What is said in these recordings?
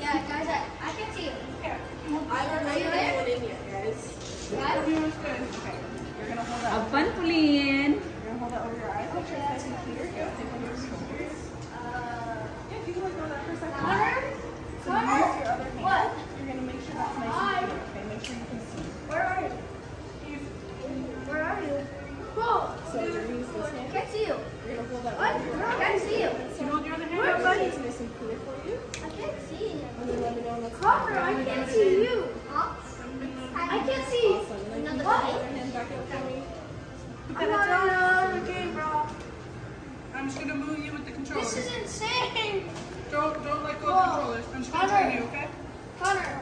Yeah, guys, I, I can see you. Here. I don't know Are you if there? anyone in here, guys. Guys? Everyone's good. Okay. You're gonna hold that. Have Pauline. You're gonna hold that over your eyes. Make sure it's nice and clear. Take one your shoulders. Yeah, if you can let go that for a second. Connor? So you use your other hand. What? You're gonna make sure that's nice and clear. Okay. Make sure you can see. Where are you? Where are you? Whoa. So you're gonna use this I can't see you. You're gonna hold that What? over your I eyes. can't see you. So you hold your other hand. Where, Make buddy? sure it's nice and clear for you. I can't see you. And then let me know when it's Connor, I can't see you. Huh? I can't see. Another keep your guy. other out for me. I'm game, bro. I'm just gonna move you with the controllers. This is insane. Don't don't let go of the controllers. I'm just gonna train you, okay? Connor,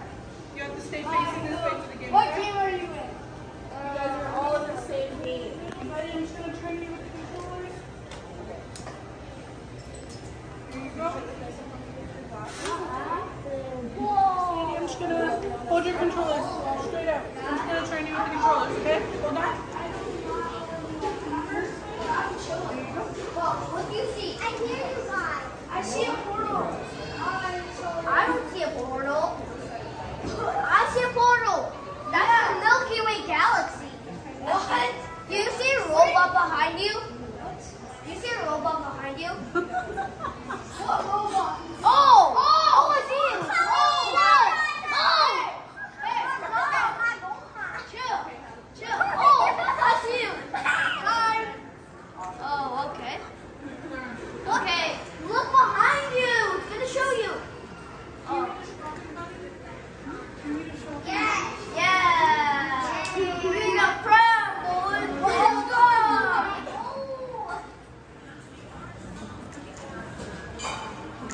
You have to stay facing this way for the game. what okay? game are you in? You guys are all in the same game. Buddy, I'm just gonna train you with the controllers. Here you go. Whoa. I'm just gonna hold your controllers straight out. I'm just gonna train with the controllers, okay? Hold on. Whoa, what do you see? I hear you guys. I see a portal.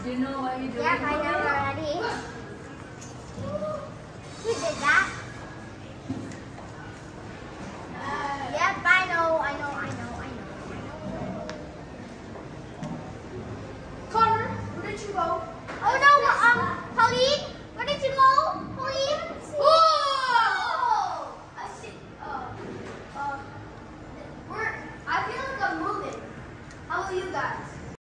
Do you know what you're? Yeah, I know already. Who did that? Yep, I know, I know, I know, I know. Connor, where did you go? Oh, uh, um, where did you go? You guys.